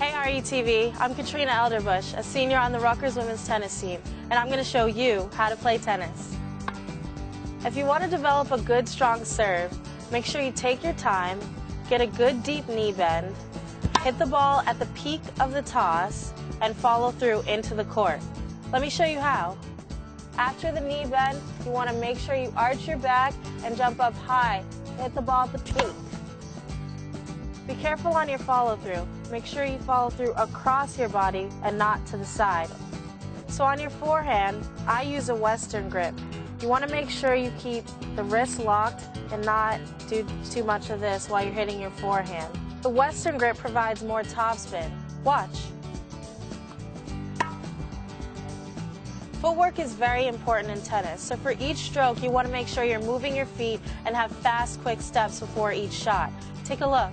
Hey RU-tv, I'm Katrina Elder-Bush, a senior on the Rutgers women's tennis team, and I'm going to show you how to play tennis. If you want to develop a good strong serve, make sure you take your time, get a good deep knee bend, hit the ball at the peak of the toss, and follow through into the court. Let me show you how. After the knee bend, you want to make sure you arch your back and jump up high. Hit the ball at the peak. Be careful on your follow through. Make sure you follow through across your body and not to the side. So on your forehand, I use a western grip. You want to make sure you keep the wrist locked and not do too much of this while you're hitting your forehand. The western grip provides more topspin. Watch. Footwork is very important in tennis, so for each stroke you want to make sure you're moving your feet and have fast, quick steps before each shot. Take a look.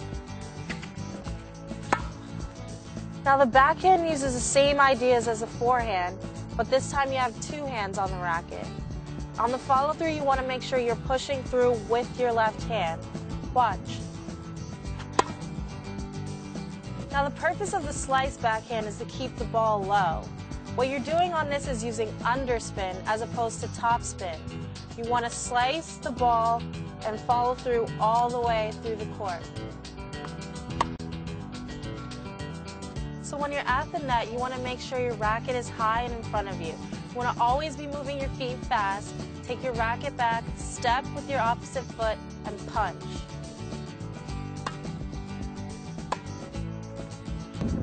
Now the backhand uses the same ideas as the forehand, but this time you have two hands on the racket. On the follow through, you want to make sure you're pushing through with your left hand. Watch. Now the purpose of the slice backhand is to keep the ball low. What you're doing on this is using underspin as opposed to topspin. You want to slice the ball and follow through all the way through the court. So when you're at the net, you want to make sure your racket is high and in front of you. You want to always be moving your feet fast. Take your racket back, step with your opposite foot, and punch.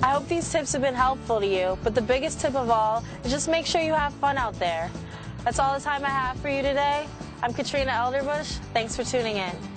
I hope these tips have been helpful to you, but the biggest tip of all is just make sure you have fun out there. That's all the time I have for you today. I'm Katrina Elder-Bush. Thanks for tuning in.